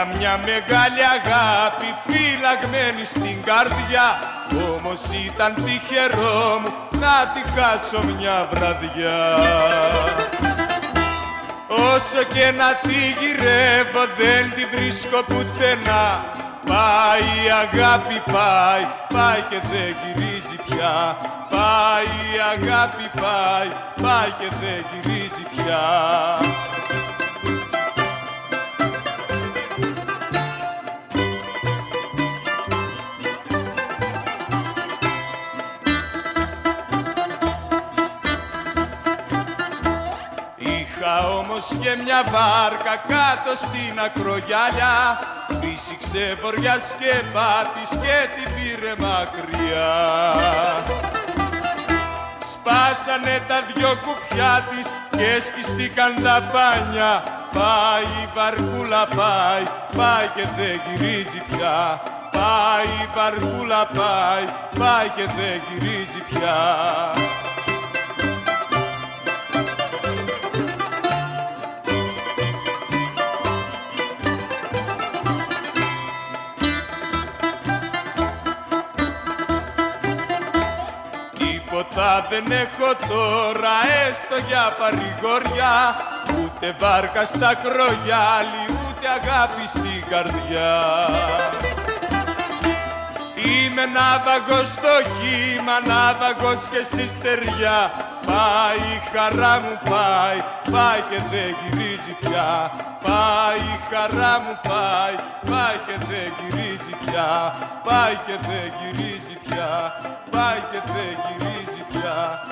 Είχα μια μεγάλη αγάπη φυλαγμένη στην καρδιά. Όμως ήταν τυχερό μου να τη χάσω μια βραδιά. Όσο και να τη γυρεύω δεν τη βρίσκω πουθενά. Πάει η αγάπη πάει, πάει και δεν γυρίζει πια. Πάει η αγάπη πάει, πάει και δεν γυρίζει πια Είχα όμως και μια βάρκα κάτω στην ακρογιάλια Φύσηξε βοριάς και πάτης και την πήρε μακριά. Σπάσανε τα δυο κουπιά της και σκιστήκαν τα πάνια Πάει η βαρκούλα πάει, πάει και δεν γυρίζει πια. Πάει η βαρκούλα πάει, πάει και δεν γυρίζει πια Τίποτα δεν έχω τώρα έστω για παρηγοριά Ούτε βάρκα στα κρογιάλι ούτε αγάπη στην καρδιά. Είμαι ναύαγος στο κύμα, ναύαγος και στη στεριά. Πάει η χαρά μου πάει, πάει και δεν γυρίζει πια. Πάει η χαρά μου πάει, πάει και δεν γυρίζει πια. Πάει και δεν γυρίζει πια, πάει και δεν γυρίζει Yeah.